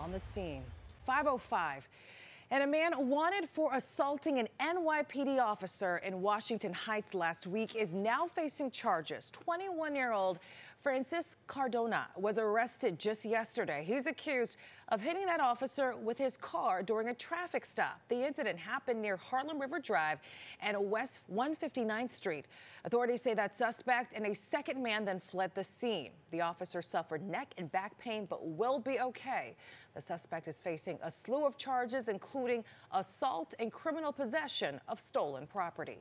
on the scene. 505. And a man wanted for assaulting an NYPD officer in Washington Heights last week is now facing charges. 21 year old Francis Cardona was arrested just yesterday. He's accused of hitting that officer with his car during a traffic stop. The incident happened near Harlem River Drive and West 159th Street. Authorities say that suspect and a second man then fled the scene. The officer suffered neck and back pain but will be okay. The suspect is facing a slew of charges, including assault and criminal possession of stolen property.